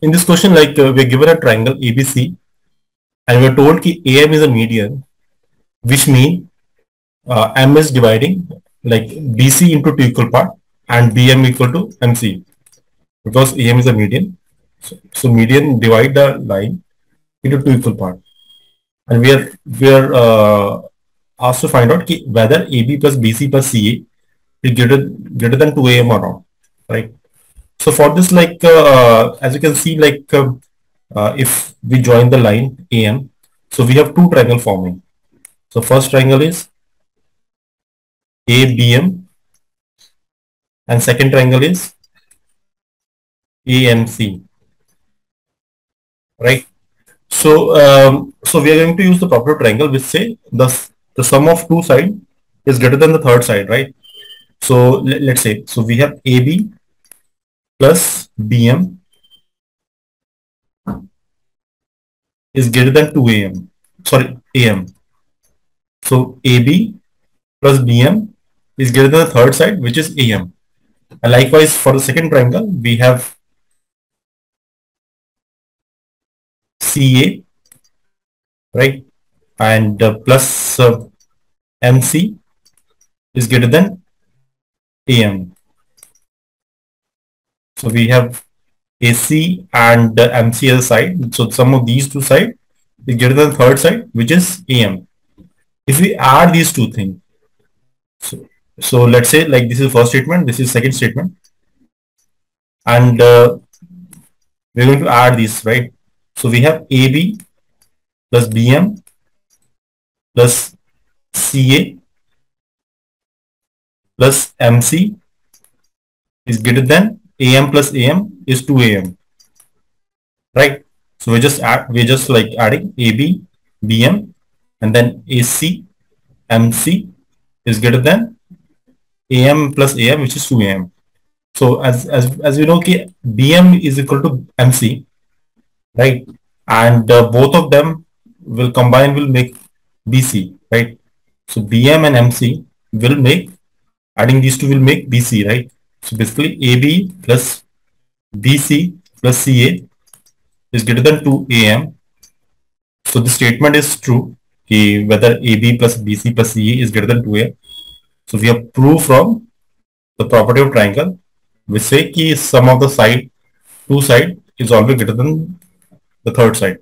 In this question, like uh, we're given a triangle ABC and we're told that AM is a median, which means uh, M is dividing like BC into two equal part and BM equal to MC because AM is a median. So, so median divide the line into two equal part and we are we are uh, asked to find out whether AB plus BC plus CA is greater greater than 2 AM or not, right? So for this, like uh, as you can see, like uh, uh, if we join the line AM, so we have two triangle forming. So first triangle is ABM and second triangle is AMC, right? So um, so we are going to use the proper triangle which say the the sum of two sides is greater than the third side, right? So let, let's say so we have AB plus BM is greater than 2 AM. Sorry, AM. So AB plus BM is greater than the third side, which is AM. And likewise, for the second triangle, we have CA, right? And uh, plus uh, MC is greater than AM. So we have AC and the MCL side. So sum of these two sides is greater than third side, which is AM. If we add these two things, so, so let's say like this is first statement, this is second statement, and uh, we're going to add these, right? So we have AB plus BM plus CA plus MC is greater than am plus am is 2am right? So we just add we're just like adding ab bm and then ac mc is greater than am plus am which is 2am so as as as we know okay, bm is equal to mc right? And uh, both of them will combine will make bc right? So bm and mc will make adding these two will make bc right so basically AB plus BC plus CA is greater than 2 AM. So the statement is true okay, whether AB plus BC plus CA is greater than 2 AM. So we have proved from the property of triangle which say ki sum of the side two side is always greater than the third side.